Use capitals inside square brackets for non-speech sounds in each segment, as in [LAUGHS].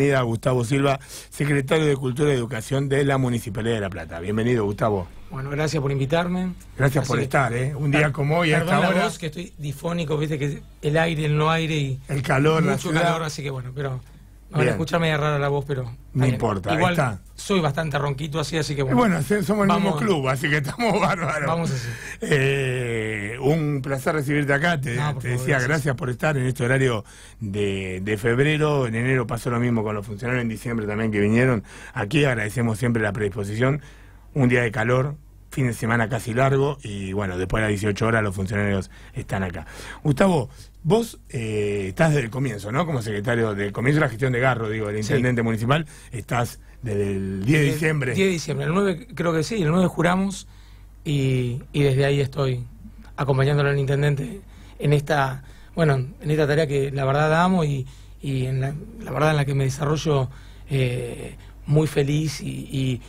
Bienvenida Gustavo Silva, secretario de Cultura y Educación de la Municipalidad de La Plata. Bienvenido, Gustavo. Bueno, gracias por invitarme. Gracias por estar, ¿eh? Un día como hoy, a esta hora. voz, que estoy difónico, viste que el aire, el no aire y. El calor, mucho calor, así que bueno, pero. Van a escuchar media rara la voz, pero. No importa, igual está. soy bastante ronquito así, así que bueno. Bueno, somos el mismo club, así que estamos [LAUGHS] bárbaros. Vamos así. Eh, un placer recibirte acá. Te, decía gracias. por estar en este horario de, de, febrero. En enero pasó lo mismo con los funcionarios, en diciembre también que vinieron. Aquí agradecemos siempre la predisposición. Un día de calor, fin de semana casi largo y bueno, después de las 18 horas los funcionarios están acá. Gustavo, vos eh, estás desde el comienzo, ¿no? Como secretario de comienzo de la gestión de Garro, digo, el intendente municipal, estás desde el 10 de diciembre. 10 de diciembre, el 9 creo que sí, el 9 juramos y, y desde ahí estoy acompañándolo al intendente en esta, bueno, en esta tarea que la verdad amo y, y en la, la verdad en la que me desarrollo eh, muy feliz y,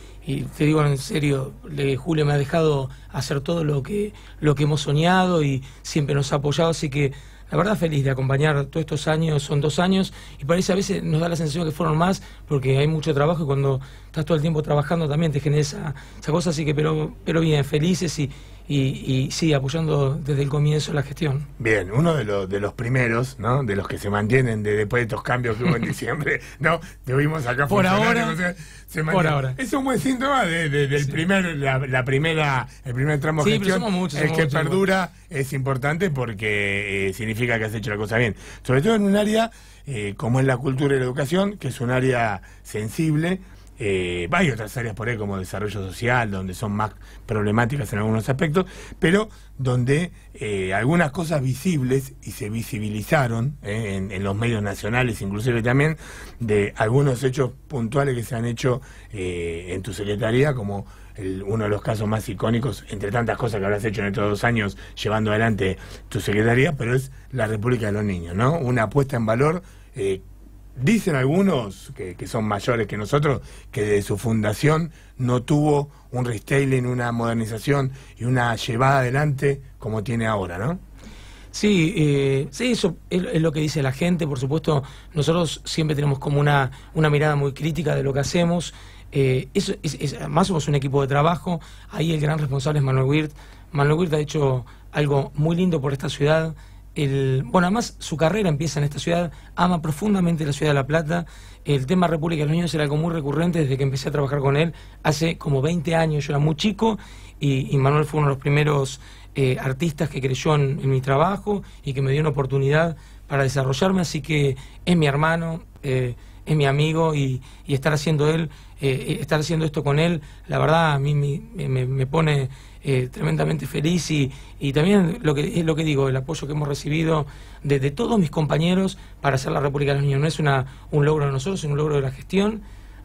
te digo en serio, Julio me ha dejado hacer todo lo que, lo que hemos soñado y siempre nos ha apoyado, así que la verdad feliz de acompañar todos estos años, son dos años, y parece a veces nos da la sensación que fueron más, porque hay mucho trabajo y cuando estás todo el tiempo trabajando también te genera esa, esa cosa, así que pero, pero bien, felices y, y, sí, apoyando desde el comienzo la gestión. Bien, uno de, los de los primeros, ¿no? De los que se mantienen de, después de estos cambios que hubo en [LAUGHS] diciembre, ¿no? Tuvimos acá por ahora. por ahora. Es un buen síntoma de, del primer, la, primera, el primer tramo de gestión. el que perdura es importante porque eh, significa que has hecho la cosa bien. Sobre todo en un área eh, como es la cultura y la educación, que es un área sensible eh, hay otras áreas por ahí como desarrollo social, donde son más problemáticas en algunos aspectos, pero donde eh, algunas cosas visibles y se visibilizaron eh, en, los medios nacionales, inclusive también de algunos hechos puntuales que se han hecho en tu secretaría, como uno de los casos más icónicos, entre tantas cosas que habrás hecho en estos dos años llevando adelante tu secretaría, pero es la República de los Niños, ¿no? Una apuesta en valor Dicen algunos que, son mayores que nosotros que de su fundación no tuvo un restyling, una modernización y una llevada adelante como tiene ahora, ¿no? Sí, eh, sí, eso es, lo que dice la gente. Por supuesto, nosotros siempre tenemos como una, una mirada muy crítica de lo que hacemos. Eh, eso es, más somos un equipo de trabajo. Ahí el gran responsable es Manuel Wirt. Manuel Wirt ha hecho algo muy lindo por esta ciudad el, bueno, además su carrera empieza en esta ciudad, ama profundamente la ciudad de La Plata. El tema República de los Niños era algo muy recurrente desde que empecé a trabajar con él hace como 20 años. Yo era muy chico y, Manuel fue uno de los primeros eh, artistas que creyó en, mi trabajo y que me dio una oportunidad para desarrollarme. Así que es mi hermano, eh, es mi amigo y, estar haciendo él, eh, estar haciendo esto con él, la verdad a mí me pone eh, tremendamente feliz y, y, también lo que es lo que digo, el apoyo que hemos recibido de, todos mis compañeros para hacer la República de los Niños. No es una, un logro de nosotros, es un logro de la gestión.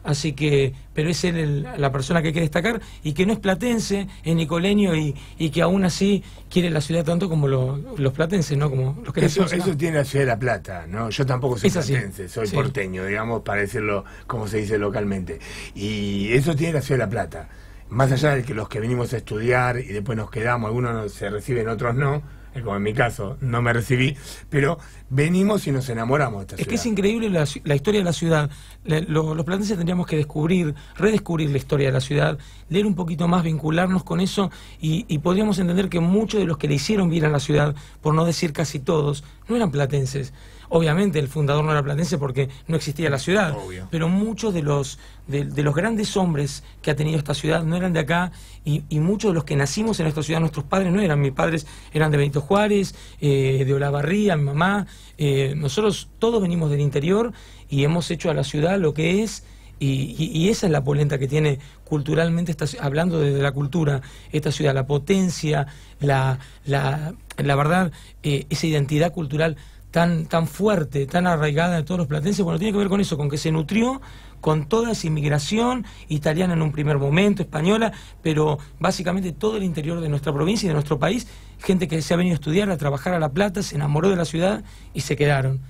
Así que, pero es él la persona que hay que destacar y que no es platense, es nicoleño y, y que aún así quiere la ciudad tanto como los platenses, ¿no? Como los que eso, eso tiene la ciudad de La Plata, ¿no? Yo tampoco soy platense, soy porteño, digamos, para decirlo como se dice localmente. Y eso tiene la ciudad de La Plata más allá de que los que venimos a estudiar y después nos quedamos, algunos se reciben, otros no, como en mi caso, no me recibí, pero venimos y nos enamoramos de esta ciudad. Es que es increíble la, historia de la ciudad. los platenses tendríamos que descubrir, redescubrir la historia de la ciudad, leer un poquito más, vincularnos con eso y, y podríamos entender que muchos de los que le hicieron bien a la ciudad, por no decir casi todos, no eran platenses. Obviamente el fundador no era platense porque no existía la ciudad, pero muchos de los, de, los grandes hombres que ha tenido esta ciudad no eran de acá y, muchos de los que nacimos en esta ciudad, nuestros padres no eran, mis padres eran de Benito Juárez, eh, de Olavarría, mi mamá, eh, nosotros todos venimos del interior y hemos hecho a la ciudad lo que es y, esa es la polenta que tiene culturalmente, hablando desde la cultura, esta ciudad, la potencia, la, la, la verdad, eh, esa identidad cultural tan, tan fuerte, tan arraigada de todos los platenses, bueno, tiene que ver con eso, con que se nutrió con toda esa inmigración italiana en un primer momento, española, pero básicamente todo el interior de nuestra provincia y de nuestro país, gente que se ha venido a estudiar, a trabajar a La Plata, se enamoró de la ciudad y se quedaron.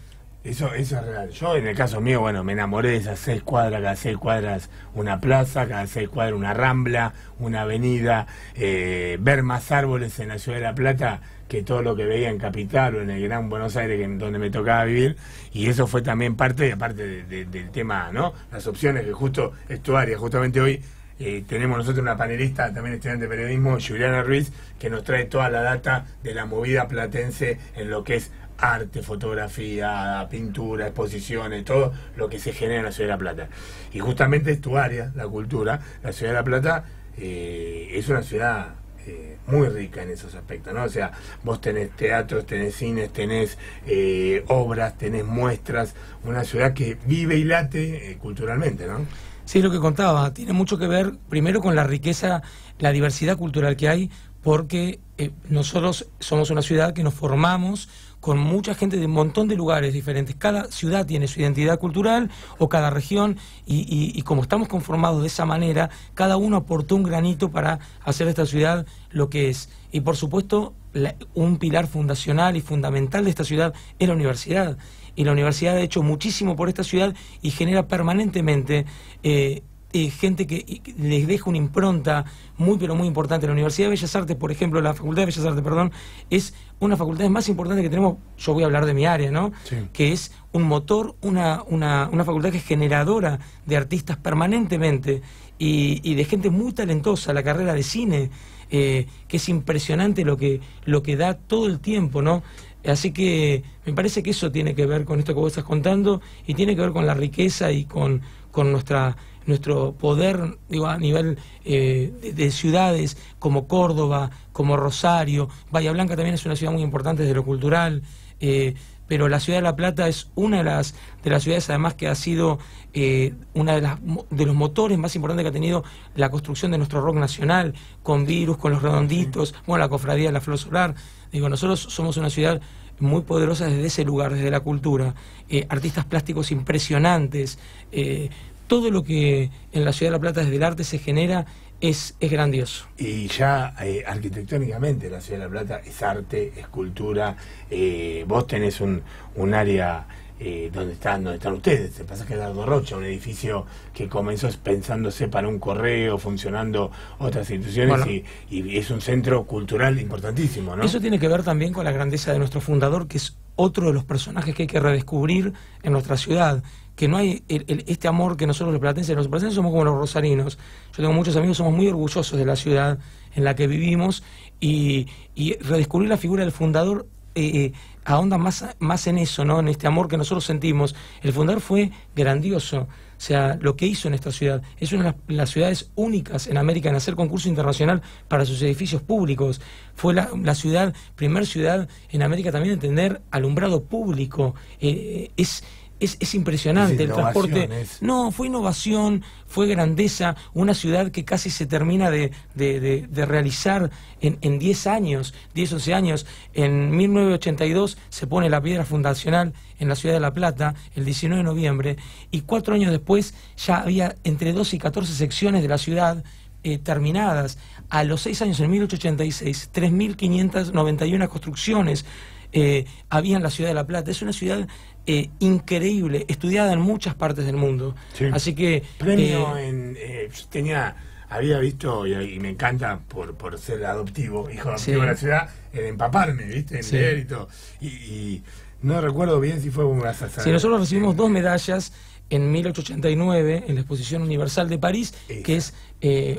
Eso, eso es real. Yo en el caso mío, bueno, me enamoré de esas seis cuadras, cada seis cuadras una plaza, cada seis cuadras una rambla, una avenida, eh, ver más árboles en la ciudad de La Plata que todo lo que veía en Capital o en el Gran Buenos Aires, donde me tocaba vivir, y eso fue también parte, aparte del tema, ¿no? Las opciones que justo es tu área, justamente hoy eh, tenemos nosotros una panelista, también estudiante de periodismo, Juliana Ruiz, que nos trae toda la data de la movida platense en lo que es arte, fotografía, pintura, exposiciones, todo lo que se genera en la Ciudad de La Plata. Y justamente es tu área, la cultura, la Ciudad de La Plata eh, es una ciudad eh, muy rica en esos aspectos, ¿no? O sea, vos tenés teatros, tenés cines, tenés eh, obras, tenés muestras, una ciudad que vive y late culturalmente, ¿no? Sí, lo que contaba, tiene mucho que ver primero con la riqueza, la diversidad cultural que hay, porque nosotros somos una ciudad que nos formamos con mucha gente de un montón de lugares diferentes. Cada ciudad tiene su identidad cultural o cada región y, como estamos conformados de esa manera, cada uno aportó un granito para hacer esta ciudad lo que es. Y por supuesto, un pilar fundacional y fundamental de esta ciudad es la universidad. Y la universidad ha hecho muchísimo por esta ciudad y genera permanentemente eh, eh, gente que, les deja una impronta muy pero muy importante. La Universidad de Bellas Artes, por ejemplo, la Facultad de Bellas Artes, perdón, es una facultad más importante que tenemos, yo voy a hablar de mi área, ¿no? Que es un motor, una, una, una facultad que es generadora de artistas permanentemente y, y de gente muy talentosa, la carrera de cine, eh, que es impresionante lo que, lo que da todo el tiempo, ¿no? Así que me parece que eso tiene que ver con esto que vos estás contando y tiene que ver con la riqueza y con, con nuestra nuestro poder digo, a nivel eh, de, ciudades como Córdoba, como Rosario, Bahía Blanca también es una ciudad muy importante desde lo cultural, eh, pero la ciudad de La Plata es una de las, de las ciudades además que ha sido eh, una de, las, de los motores más importantes que ha tenido la construcción de nuestro rock nacional, con Virus, con Los Redonditos, bueno, la Cofradía de la Flor Solar. Digo, nosotros somos una ciudad muy poderosa desde ese lugar, desde la cultura, artistas plásticos impresionantes, todo lo que en la ciudad de La Plata desde el arte se genera es, es grandioso. Y ya eh, arquitectónicamente la ciudad de La Plata es arte, es cultura. Eh, vos tenés un, un área eh, donde están donde están ustedes. Se pasa que Dardo Rocha, un edificio que comenzó pensándose para un correo, funcionando otras instituciones y, y, es un centro cultural importantísimo. ¿no? Eso tiene que ver también con la grandeza de nuestro fundador, que es otro de los personajes que hay que redescubrir en nuestra ciudad que no hay este amor que nosotros los platenses, los platenses somos como los rosarinos. Yo tengo muchos amigos, somos muy orgullosos de la ciudad en la que vivimos y, redescubrir la figura del fundador eh, eh, ahonda más, más en eso, ¿no? en este amor que nosotros sentimos. El fundador fue grandioso. O sea, lo que hizo en esta ciudad es una de las ciudades únicas en América en hacer concurso internacional para sus edificios públicos. Fue la, ciudad, primer ciudad en América también en tener alumbrado público. Eh, es es, es impresionante el transporte. No, fue innovación, fue grandeza, una ciudad que casi se termina de, de, realizar en, en 10 años, 10, 11 años. En 1982 se pone la piedra fundacional en la ciudad de La Plata, el 19 de noviembre, y cuatro años después ya había entre 12 y 14 secciones de la ciudad eh, terminadas. A los seis años, en 1886, 3.591 construcciones eh, había en la ciudad de La Plata. Es una ciudad eh, increíble, estudiada en muchas partes del mundo. Así que... Premio eh, en... Eh, tenía había visto, y, me encanta por, por ser adoptivo, hijo adoptivo de la ciudad, en empaparme, ¿viste? En leer y todo. Y, no recuerdo bien si fue una Sí, nosotros recibimos dos medallas en 1889 en la Exposición Universal de París, que es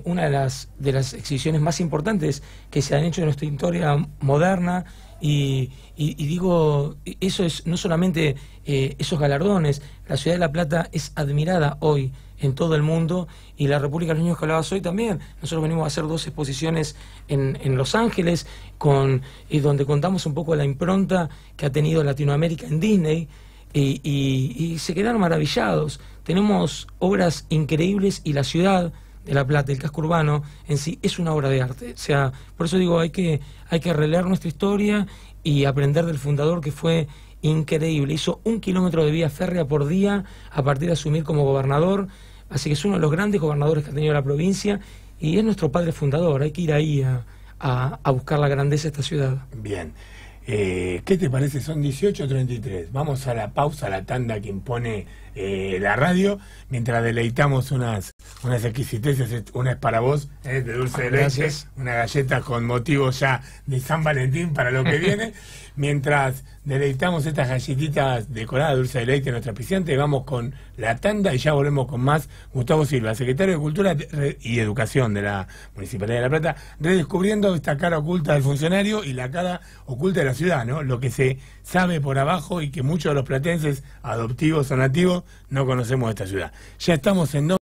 una de las, de las exhibiciones más importantes que se han hecho en nuestra historia moderna y, digo, eso es no solamente eh, esos galardones, la ciudad de La Plata es admirada hoy en todo el mundo y la República de los Niños que hablabas hoy también. Nosotros venimos a hacer dos exposiciones en, en Los Ángeles, con, y donde contamos un poco la impronta que ha tenido Latinoamérica en Disney. Y, y, se quedaron maravillados. Tenemos obras increíbles y la ciudad de La Plata, el casco urbano en sí, es una obra de arte. O sea, por eso digo, hay que, hay que releer nuestra historia y aprender del fundador que fue increíble. Hizo un kilómetro de vía férrea por día a partir de asumir como gobernador. Así que es uno de los grandes gobernadores que ha tenido la provincia y es nuestro padre fundador. Hay que ir ahí a, a, buscar la grandeza de esta ciudad. Bien. Eh, ¿Qué te parece? Son 18.33. Vamos a la pausa, a la tanda que impone eh, la radio, mientras deleitamos unas, unas exquisiteces, una es para vos, eh, de dulce de leche, una galleta con motivo ya de San Valentín para lo que [LAUGHS] viene, mientras deleitamos estas galletitas decoradas de dulce de leche en nuestra pisciante, vamos con la tanda y ya volvemos con más. Gustavo Silva, secretario de Cultura y Educación de la Municipalidad de La Plata, redescubriendo esta cara oculta del funcionario y la cara oculta de la ciudad, ¿no? Lo que se sabe por abajo y que muchos de los platenses adoptivos o nativos no conocemos de esta ciudad. Ya estamos en